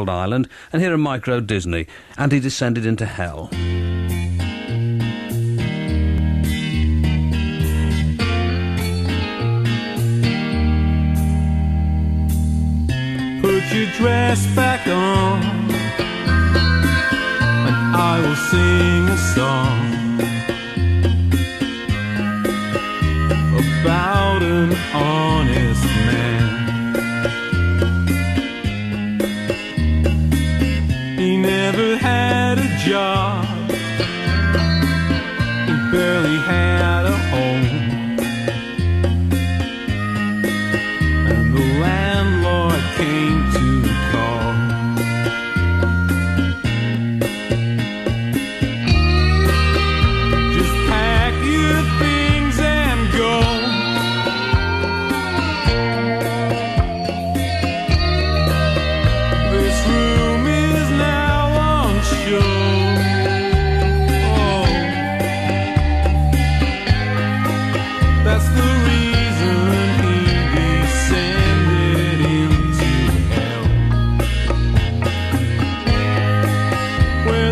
called Ireland, and here a Microdisney, and he descended into hell. Put your dress back on, and I will sing a song.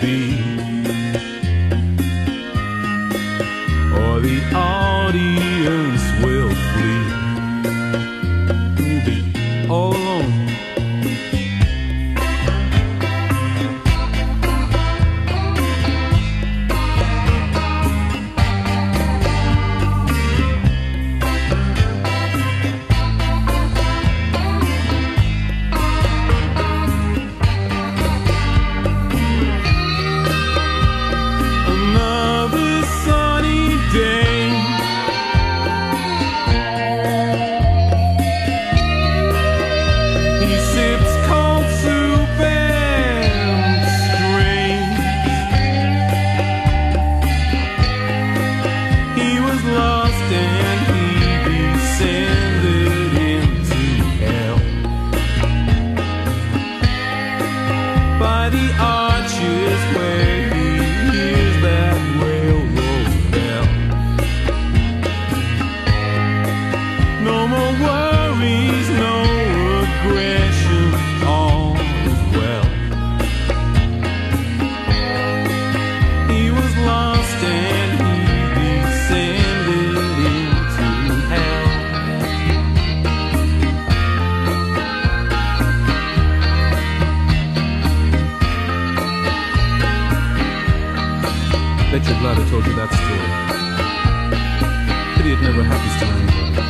be or the audience glad I told you that story. Pity it never happens to anybody.